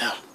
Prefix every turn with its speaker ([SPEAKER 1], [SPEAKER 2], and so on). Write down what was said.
[SPEAKER 1] hell.